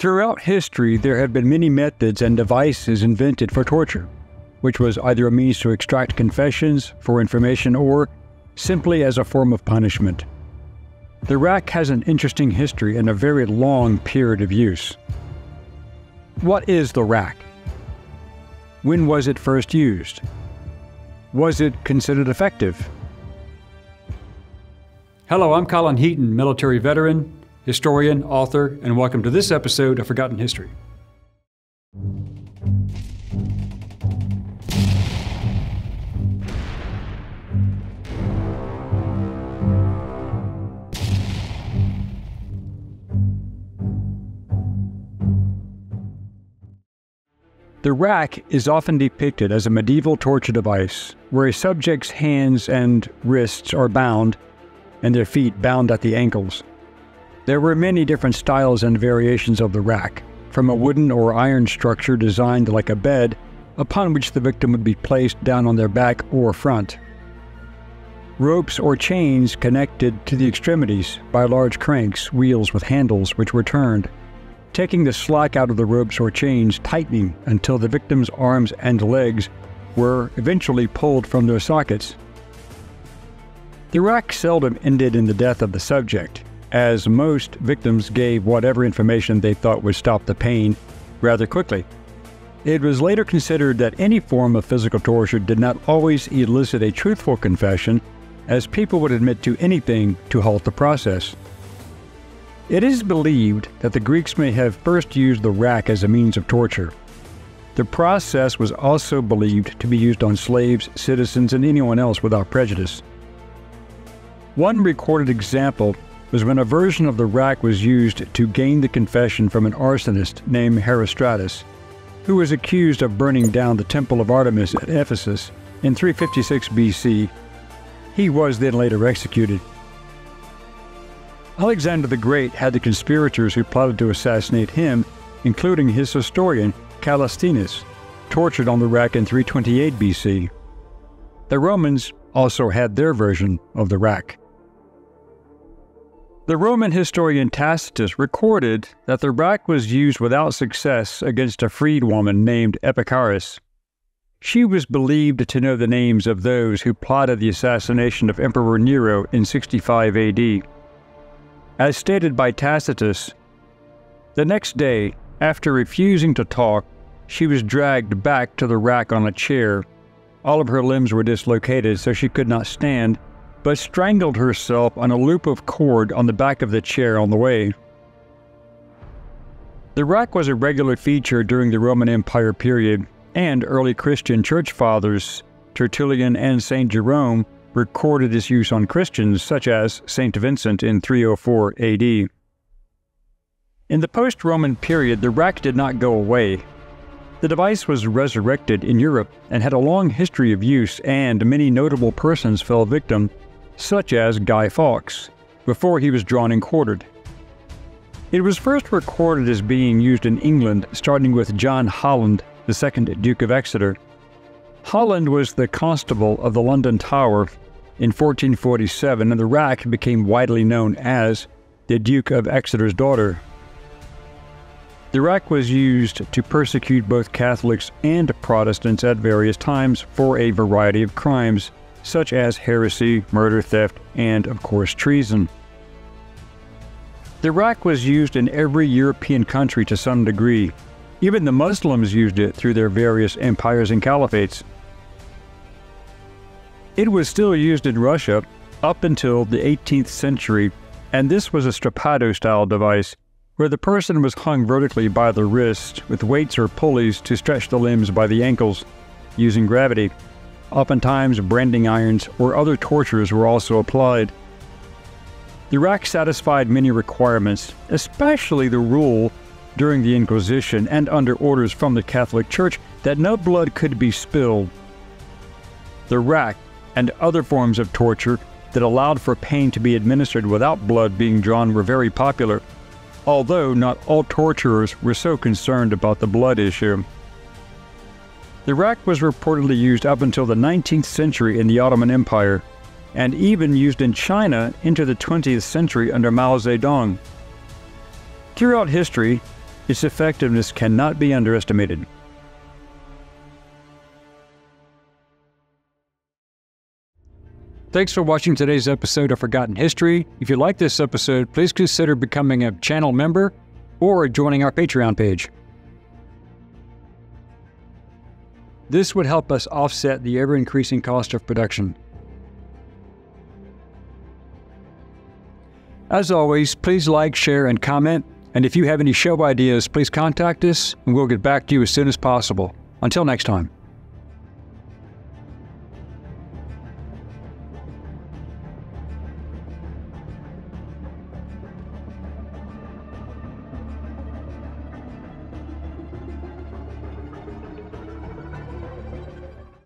Throughout history, there have been many methods and devices invented for torture, which was either a means to extract confessions for information or simply as a form of punishment. The rack has an interesting history and a very long period of use. What is the rack? When was it first used? Was it considered effective? Hello, I'm Colin Heaton, military veteran, historian, author, and welcome to this episode of Forgotten History. The rack is often depicted as a medieval torture device where a subject's hands and wrists are bound and their feet bound at the ankles. There were many different styles and variations of the rack, from a wooden or iron structure designed like a bed upon which the victim would be placed down on their back or front. Ropes or chains connected to the extremities by large cranks, wheels with handles which were turned taking the slack out of the ropes or chains, tightening until the victim's arms and legs were eventually pulled from their sockets. The rack seldom ended in the death of the subject, as most victims gave whatever information they thought would stop the pain rather quickly. It was later considered that any form of physical torture did not always elicit a truthful confession, as people would admit to anything to halt the process. It is believed that the Greeks may have first used the rack as a means of torture. The process was also believed to be used on slaves, citizens, and anyone else without prejudice. One recorded example was when a version of the rack was used to gain the confession from an arsonist named Herostratus, who was accused of burning down the Temple of Artemis at Ephesus in 356 BC. He was then later executed. Alexander the Great had the conspirators who plotted to assassinate him, including his historian Callisthenes, tortured on the rack in 328 BC. The Romans also had their version of the rack. The Roman historian Tacitus recorded that the rack was used without success against a freedwoman named Epicharis. She was believed to know the names of those who plotted the assassination of Emperor Nero in 65 AD. As stated by Tacitus, the next day, after refusing to talk, she was dragged back to the rack on a chair. All of her limbs were dislocated, so she could not stand, but strangled herself on a loop of cord on the back of the chair on the way. The rack was a regular feature during the Roman Empire period, and early Christian church fathers, Tertullian and St. Jerome, recorded its use on Christians, such as St. Vincent in 304 AD. In the post Roman period, the rack did not go away. The device was resurrected in Europe and had a long history of use, and many notable persons fell victim, such as Guy Fawkes, before he was drawn and quartered. It was first recorded as being used in England, starting with John Holland, the second Duke of Exeter, Holland was the constable of the London Tower in 1447, and the rack became widely known as the Duke of Exeter's daughter. The rack was used to persecute both Catholics and Protestants at various times for a variety of crimes, such as heresy, murder, theft, and, of course, treason. The rack was used in every European country to some degree, even the Muslims used it through their various empires and caliphates. It was still used in Russia up until the 18th century, and this was a strappado style device where the person was hung vertically by the wrist with weights or pulleys to stretch the limbs by the ankles using gravity. Oftentimes, branding irons or other tortures were also applied. The rack satisfied many requirements, especially the rule during the Inquisition and under orders from the Catholic Church that no blood could be spilled. The rack and other forms of torture that allowed for pain to be administered without blood being drawn were very popular, although not all torturers were so concerned about the blood issue. The rack was reportedly used up until the 19th century in the Ottoman Empire, and even used in China into the 20th century under Mao Zedong. Throughout history, Its effectiveness cannot be underestimated. Thanks for watching today's episode of Forgotten History. If you like this episode, please consider becoming a channel member or joining our Patreon page. This would help us offset the ever increasing cost of production. As always, please like, share, and comment. And if you have any show ideas, please contact us and we'll get back to you as soon as possible. Until next time.